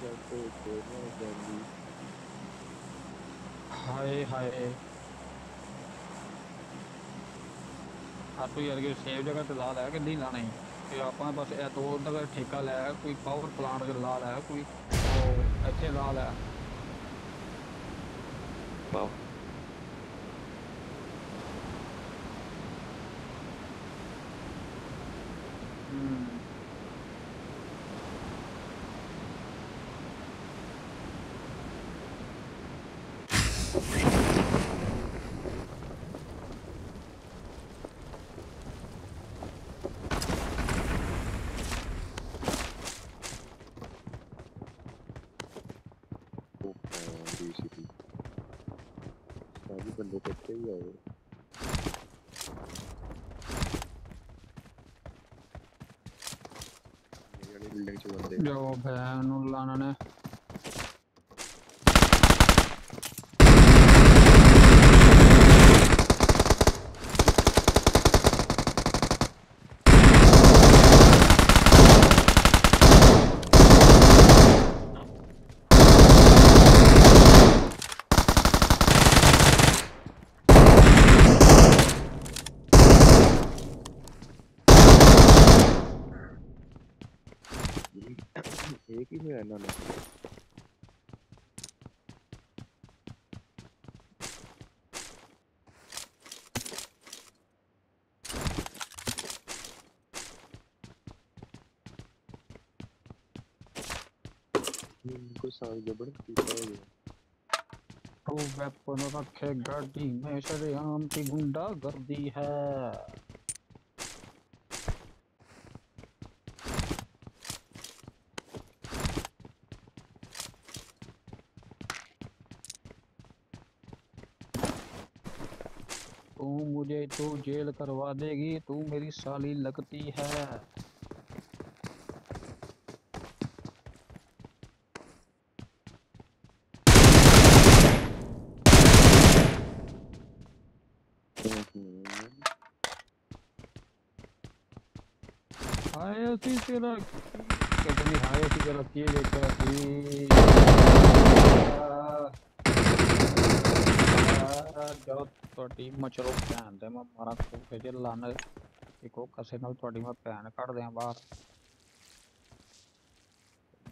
Shirt तो छोड़ना जल्दी ਹਾਏ ਹਾਏ ਆਪੂ ਯਾਰ ਕਿ ਸੇਵ ਜਗ੍ਹਾ ਤੇ ਲਾ ਲੈ ਕਿੱਦੀ ਲਾਣੀ ਤੇ ਆਪਾਂ ਬਸ ਇਹ ਦੋ ਦਾ ਠੇਕਾ ਲੈ ਕੋਈ ਪਾਵਰ ਪਲਾਂਟ ਤੇ ਲਾ ਲੈ ਕੋਈ ਉਹ ਇੱਥੇ ਲਾ ਲੈ ਵਾਓ बिल्डिंग से बंदे जो बहनुल्लाह ने in here जबड़ no, no. तो वेपन रखे गाड़ी में शरेआम की गुंडा गर्दी है तो जेल करवा देगी तू मेरी साली लगती है। हाय जाओ। ਤੁਹਾਡੀ ਮਚਰੋ ਭੈਣ ਦੇ ਮੈਂ ਮਾਰਾ ਖੋਕੇ ਜੇ ਲੰਨ ਇੱਕੋ ਕਸੇ ਨਾਲ ਤੁਹਾਡੀ ਮੈਂ ਭੈਣ ਕੱਢ ਦਿਆਂ ਬਾਹਰ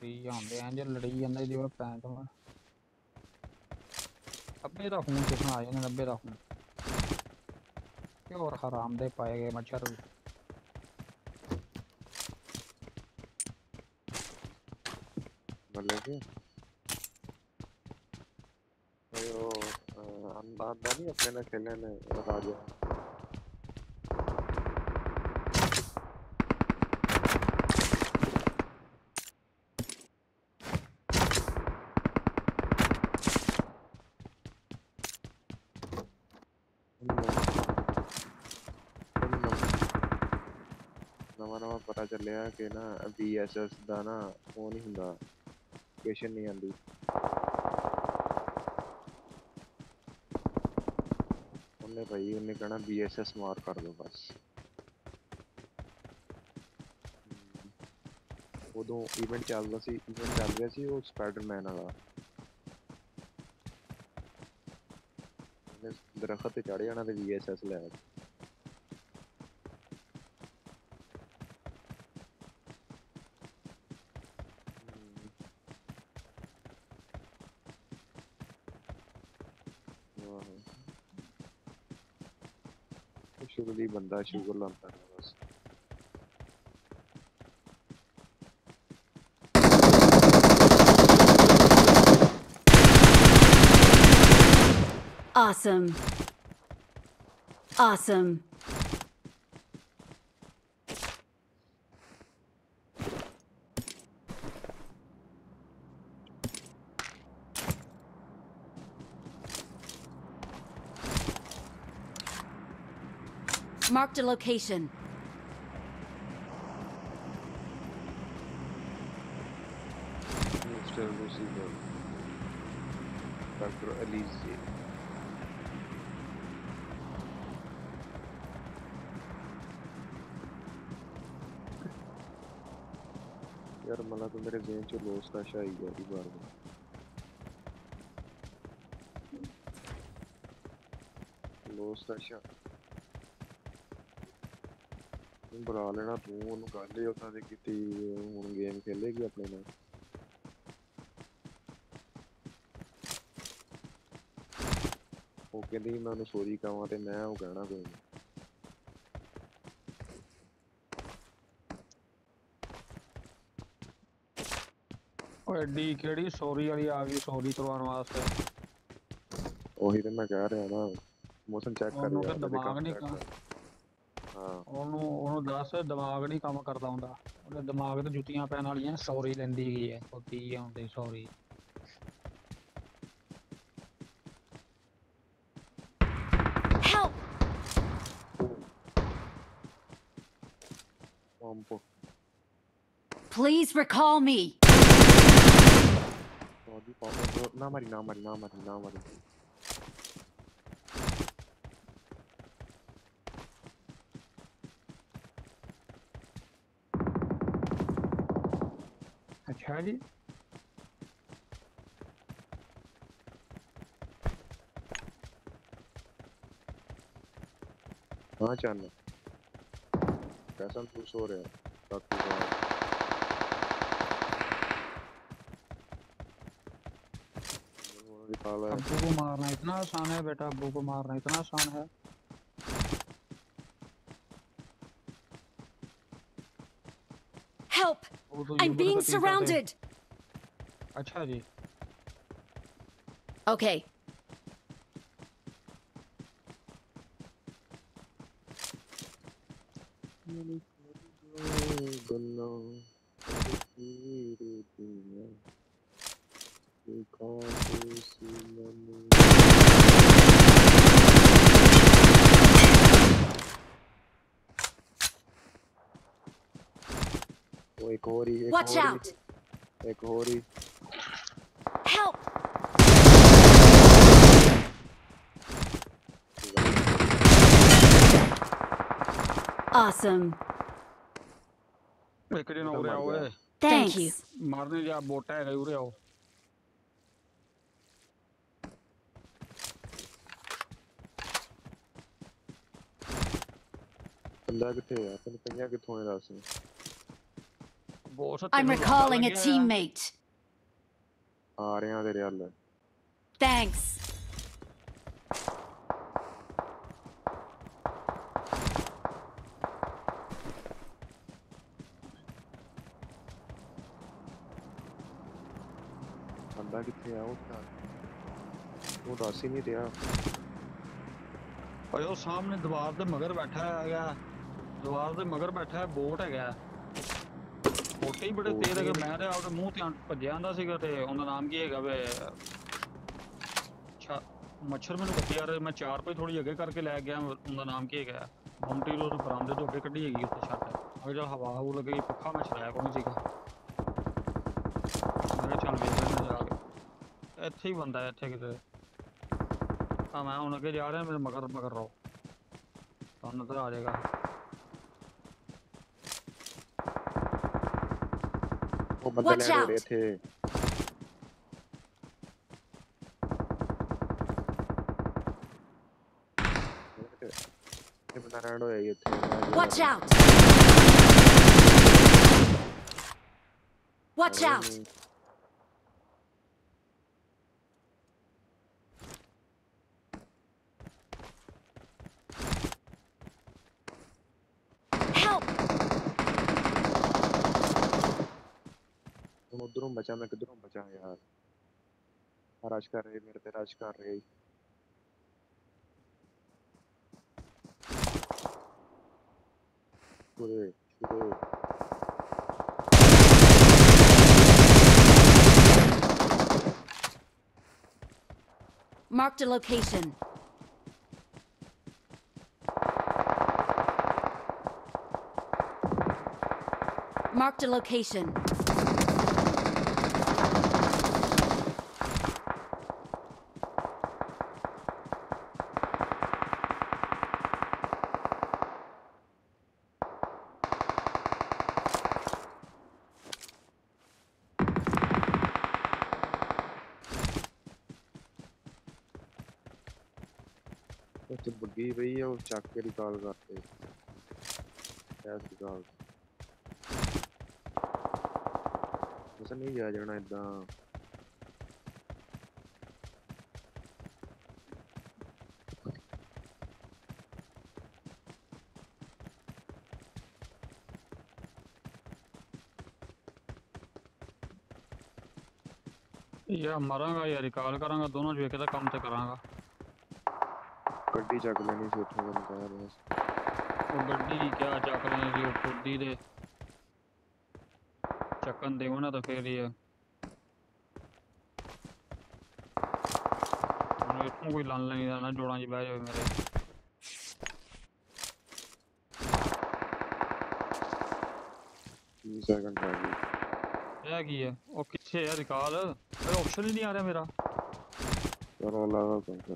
ਵੀ ਆਉਂਦੇ ਆਂ ਜੇ ਲੜੀ ਜਾਂਦੇ ਜਿਵੇਂ ਭੈਣ ਤੋਂ ਅੱਬੇ ਦਾ ਖੂਨ ਕਿਸਨਾ ਆ ਜਾਂਦੇ ਅੱਬੇ ਦਾ ਖੂਨ ਕਿ ਹੋਰ ਹਰਾਮ ਦੇ ਪਾਏ ਗਏ ਮੱਛਰ ਵੀ मतलब अंदाजा नहीं अपने ना खेलने ने राजा ਨਵਾਂ ਨਵਾਂ ਪਤਾ ਚੱਲਿਆ ਕਿ ਨਾ BSS ਦਾ ਨਾ ਉਹ ਨਹੀਂ ਹੁੰਦਾ ਲੋਕੇਸ਼ਨ ਨਹੀਂ ਆਂਦੀ ਉਹਨੇ ਭਾਈ ਉਹਨੇ ਕਹਿਣਾ BSS ਮਾਰ ਕਰ ਦੋ ਬਸ ਹਮ, ਉਦੋਂ ਇਵੈਂਟ ਚੱਲਦਾ ਸੀ ਇਵੈਂਟ ਚੱਲ ਰਿਹਾ ਸੀ ਉਹ ਸਪਾਈਡਰਮੈਨ ਵਾਲਾ ਉਹਨੇ ਦਰਖਤ ਤੇ ਚੜ ਜਾਣਾ ਤੇ VSS ਲੈ ਸ਼ੁਰੂ ਦੀ ਬੰਦਾ ਸ਼ੁਗਰ ਲਾਉਂਦਾ ਹੈ ਬਸ Awesome. Awesome. Marked a location. यार मला तो मेरे जेन चे लॉस का शाही गया इस बार में Los Taşa. ਤੂੰ ਬੁਲਾ ਲੈਣਾ ਤੂੰ ਉਹਨੂੰ ਗੱਲ ਹੀ ਉਦਾਂ ਦੀ ਕੀਤੀ ਹੁਣ ਗੇਮ ਖੇਲੇਗੀ ਆਪਣੇ ਨਾਲ ਉਹ ਕਹਿੰਦੀ ਮੈਂ ਉਹਨੂੰ ਸੋਰੀ ਕਹਾਂ ਤੇ ਮੈਂ ਉਹ ਕਹਿਣਾ ਕੋਈ ਨੀ। ਓਏ ਡੀ ਕਿਹੜੀ ਸੌਰੀ ਵਾਲੀ ਆ ਗਈ ਸੌਰੀ ਕਰਵਾਉਣ ਵਾਸਤੇ ਉਹੀ ਤੇ ਮੈਂ ਕਹਿ ਰਿਹਾ ਨਾ ਮੌਸਮ ਚੈੱਕ ਕਰ ਉਹਨੂੰ ਯਾਰ, ਤਾਂ ਉਹਦੇ ਦਿਮਾਗ ਕੰਮ ਨੀ check ਕੰਮ- ਕਰ। ਹਾਂ ਉਹਨੂੰ ਉਹਨੂੰ ਦੱਸ ਦਿਮਾਗ ਨਹੀਂ ਕੰਮ ਕਰਦਾ ਹੁੰਦਾ। ਉਹਦੇ ਦਿਮਾਗ ਤੇ ਜੁੱਤੀਆਂ ਪੈਣ ਵਾਲੀਆਂ ਸੌਰੀ ਲੈਂਦੀ ਗਈ ਹੈ। ਕੁੱਤੀ ਆਉਂਦੀ sorry Help! Pump Please recall me. Pump ਨਾ ਮਾਰੀ ਨਾ ਮਾਰੀ ਨਾ ਮਾਰੀ ਨਾ ਮਾਰੀ target? हाँ जानना कैसा तू सो रहे हैं अबू को मारना इतना आसान है बेटा अबू को मारना इतना आसान है I'm युद्ध being का तीसरा थे। surrounded. अच्छा जी Okay. गन्ना वो एक और ही एक Watch और out. ही एक और ही Help. Awesome. एक दिन और आओ है Thank you. मारने जा बोटा है उरे आओ बंदा किथे है अपन पंजा किथों है रास्ते में I'm recalling a teammate. Thanks. What I'm doing. I'm not sure what I'm doing. I'm not sure what I'm ਹੈਗਾ ਬੋਟੇ ਹੀ ਬੜੇ ਬੋਟ ਤੇਜ਼ ਹੈਗੇ ਹੀ- ਮੈਂ ਤੇ ਆਪਦੇ ਮੂੰਹ ਤੇ ਭੱਜਿਆ ਆਂਦਾ ਸੀਗਾ ਤੇ ਉਹਦਾ ਨਾਮ ਕੀ ਹੈਗਾ ਵੇ ਅੱਛਾ ਮੱਛਰ ਮੈਨੂੰ ਕੱਟਿਆ ਰੇ ਮੈਂ ਚਾਰ ਪੇ ਥੋੜੀ ਅੱਗੇ ਕਰਕੇ ਲੈ ਗਿਆ ਉਹਦਾ ਨਾਮ ਕੀ ਹੈਗਾ ਬਾਉਂਟੀ ਰੋਡ ਬਰਾਮਦੇ ਤੋਂ ਅੱਗੇ ਕੱਢੀ ਹੈਗੀ ਉੱਥੇ ਛੱਡ ਅਗੇ ਜਦ ਹਵਾ ਹੂ ਲੱਗੀ ਪੱਖਾ ਮੈਂ ਚਲਾਇਆ ਕੋਈ ਸੀਗਾ ਮੈਂ ਕਿਹਾ ਚੱਲ ਵੇਖ ਲੈਂਦੇ ਜਾ ਕੇ ਇੱਥੇ ਹੀ ਬੰਦਾ ਹੈ, ਇੱਥੇ ਕਿਤੇ ਆ ਮੈਂ ਹੁਣ ਅੱਗੇ ਜਾ ਰਿਹਾ ਮੇਰੇ ਮਗਰ ਮਗਰ ਰਹੋ ਤੁਹਾਨੂੰ ਨਜ਼ਰ ਆ ਜਾਏਗਾ Ako. Watch out! Watch out! किधरों बचा, मैं किधरों बचा यार। राज कर रही मेरे राज कर रही पूरे पूरे। Marked a location. Marked a location. ਬੱਗੀ ਪਈ ਆ ਉਹ ਚੱਕ ਕੇ ਰਿਕਾਲ ਕਰਤੇ ਐਸ ਰਿਕਾਲ ਬਸ ਨਹੀਂ ਜਾ ਜਾਣਾ ਇਦਾਂ ਯਾ ਮਰਾਂਗਾ ਜਾਂ ਰਿਕਾਲ ਕਰਾਂਗਾ ਦੋਨੋਂ ਜੋ ਇੱਕ ਦਾ ਕੰਮ ਤੇ ਕਰਾਂਗਾ बड्डी चक लेनी से उठने का मकाया बस। वो बड्डी क्या चक लेनी थी वो खुदी दे। चक्कन देव ना तो फिर ये। इसमें कोई लान लेनी था ना जोड़ा जी बह जाए मेरे। सेकंड रह गई रह गई है। और किससे है रिकॉल ऑप्शन ही नहीं आ रहा मेरा। चलो लगा तुम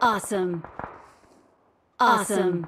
Awesome. Awesome.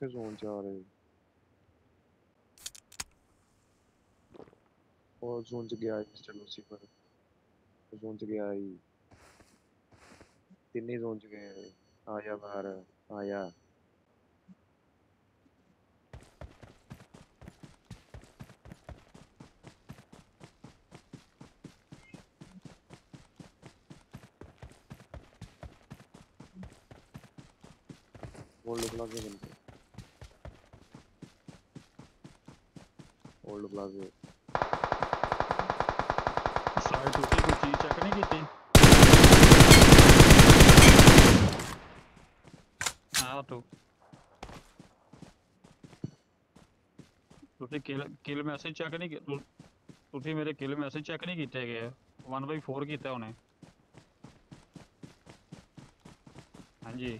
There's one Johnny. Oh, there's one Mr. Lucifer. There's one to. Didn't he want to get out? Ah, yeah. Old plaza बनते ओल्ड प्लाजा ਸਾਈਡ ਟੁੱਟੀ ਕੋਈ ਚੀਜ਼ ਚੈੱਕ ਨਹੀਂ ਕੀਤੀ ਆ ਤੂੰ ਤੁਸੀਂ ਕਿਲ ਕਿਲ ਮੈਸੇਜ ਚੈੱਕ ਨਹੀਂ ਕੀ- ਤੁ- ਤੁਸੀਂ ਮੇਰੇ ਕਿਲ ਮੈਸੇਜ ਚੈੱਕ ਨਹੀਂ ਕੀਤੇ ਗਏ 1/4 ਕੀਤਾ ਉਹਨੇ ਹਾਂਜੀ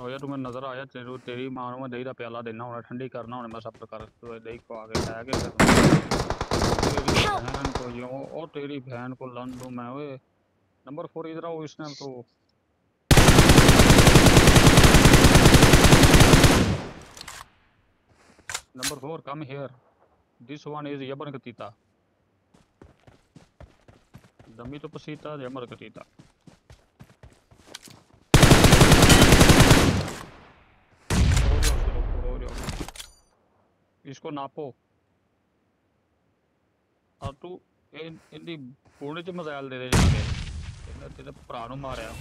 ਲੋ ਯਾਰ ਤੂੰ ਮੈਨੂੰ ਨਜ਼ਰ ਆਇਆ ਤੇਰੀ ਤੇਰੀ ਮਾਂ ਨੂੰ ਮੈਂ ਦਹੀਂ ਦਾ ਪਿਆਲਾ ਦੇਣਾ ਹੁਣ ਠੰਡੀ ਕਰਨਾ ਹੁਣ ਮੈਂ ਸਭ ਕਰ ਤੂੰ ਦਹੀਂ ਖਵਾ ਕੇ ਲੈ ਕੇ ਫਿਰ ਤੇਰੀ ਬਹਿਨ ਕੋ ਜੋ ਉਹ ਤੇਰੀ ਬਹਿਨ को लन दूं मैं ओए नंबर फोर इधर आओ इस टाइम तो number four come here this one is Yemen कतीता दमी तो पसीता यमन कतीता इसको नापो ਆ ਤੂੰ ਇਹ ਇਹਦੀ ਪੂਣੇ ਚ ਮਜ਼ਾਇਲ ਦੇ ਦੇ ਜਾ ਕੇ ਇਹਨੇ ਤੇਰੇ ਭਰਾ ਨੂੰ ਮਾਰਿਆ